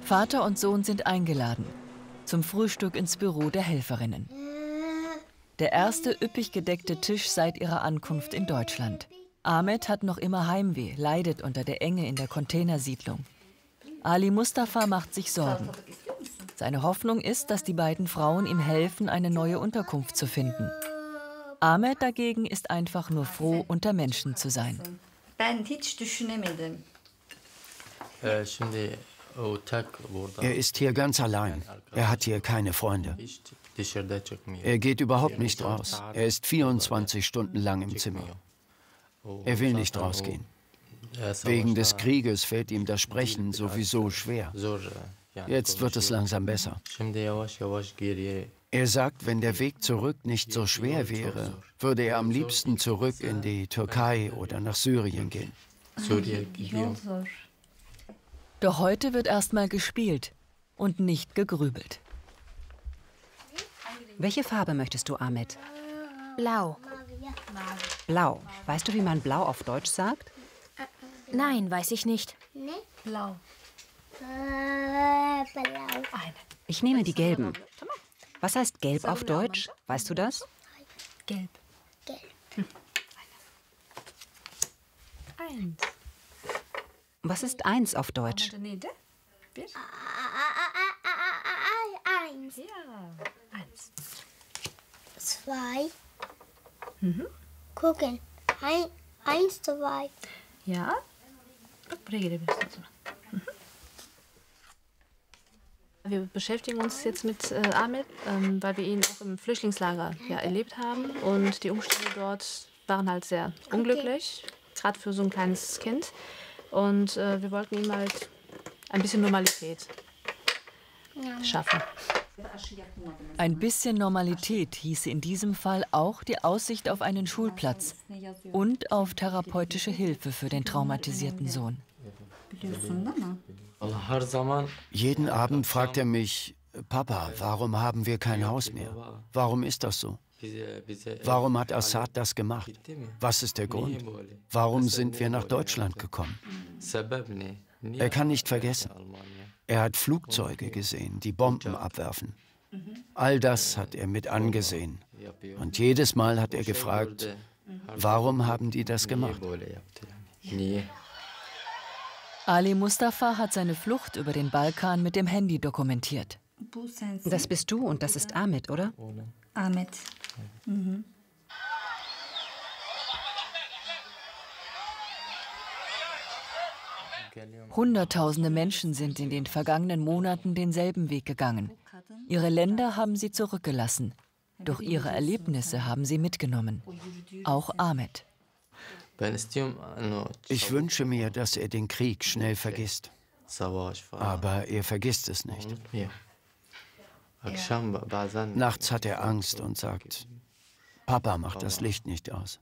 Vater und Sohn sind eingeladen zum Frühstück ins Büro der Helferinnen. Der erste üppig gedeckte Tisch seit ihrer Ankunft in Deutschland. Ahmed hat noch immer Heimweh, leidet unter der Enge in der Containersiedlung. Ali Mustafa macht sich Sorgen. Seine Hoffnung ist, dass die beiden Frauen ihm helfen, eine neue Unterkunft zu finden. Ahmed dagegen ist einfach nur froh, unter Menschen zu sein. Er ist hier ganz allein. Er hat hier keine Freunde. Er geht überhaupt nicht raus. Er ist 24 Stunden lang im Zimmer. Er will nicht rausgehen. Wegen des Krieges fällt ihm das Sprechen sowieso schwer. Jetzt wird es langsam besser. Er sagt, wenn der Weg zurück nicht so schwer wäre, würde er am liebsten zurück in die Türkei oder nach Syrien gehen. Doch heute wird erstmal gespielt und nicht gegrübelt. Welche Farbe möchtest du, Ahmed? Blau. Blau. Weißt du, wie man blau auf Deutsch sagt? Nein, weiß ich nicht. Blau. Ich nehme die gelben. Was heißt gelb auf Deutsch? Weißt du das? Gelb. Eins. Was ist eins auf Deutsch? Eins, Ja. Eins. zwei. Gucken. Ein, eins, zwei. Ja sonra. Mhm. Wir beschäftigen uns jetzt mit äh, Ahmed, ähm, weil wir ihn auch im Flüchtlingslager ja, erlebt haben. Und die Umstände dort waren halt sehr unglücklich, gerade für so ein kleines Kind. Und äh, wir wollten ihm halt ein bisschen Normalität schaffen. Ein bisschen Normalität hieße in diesem Fall auch die Aussicht auf einen Schulplatz und auf therapeutische Hilfe für den traumatisierten Sohn. Jeden Abend fragt er mich, Papa, warum haben wir kein Haus mehr? Warum ist das so? Warum hat Assad das gemacht? Was ist der Grund? Warum sind wir nach Deutschland gekommen? Er kann nicht vergessen. Er hat Flugzeuge gesehen, die Bomben abwerfen. All das hat er mit angesehen. Und jedes Mal hat er gefragt, warum haben die das gemacht? Ali Mustafa hat seine Flucht über den Balkan mit dem Handy dokumentiert. Das bist du und das ist Ahmed, oder? Ahmed. Hunderttausende Menschen sind in den vergangenen Monaten denselben Weg gegangen. Ihre Länder haben sie zurückgelassen. Doch ihre Erlebnisse haben sie mitgenommen. Auch Ahmed. Ich wünsche mir, dass er den Krieg schnell vergisst. Aber er vergisst es nicht. Nachts hat er Angst und sagt, Papa macht das Licht nicht aus.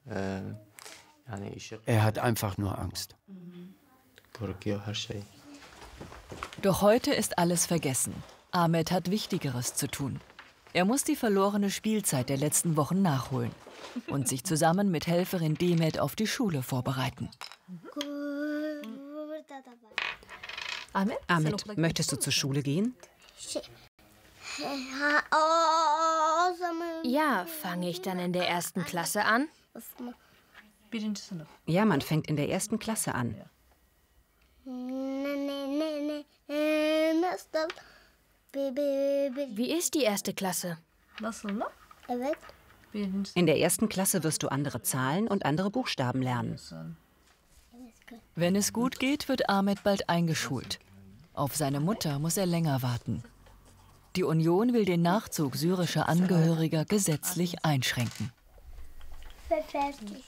Er hat einfach nur Angst. Doch heute ist alles vergessen. Ahmed hat Wichtigeres zu tun. Er muss die verlorene Spielzeit der letzten Wochen nachholen und sich zusammen mit Helferin Demet auf die Schule vorbereiten. Ahmed? Ahmed, möchtest du zur Schule gehen? Ja, fange ich dann in der ersten Klasse an? Ja, man fängt in der ersten Klasse an. Wie ist die erste Klasse? In der ersten Klasse wirst du andere Zahlen und andere Buchstaben lernen. Wenn es gut geht, wird Ahmed bald eingeschult. Auf seine Mutter muss er länger warten. Die Union will den Nachzug syrischer Angehöriger gesetzlich einschränken. Fertig.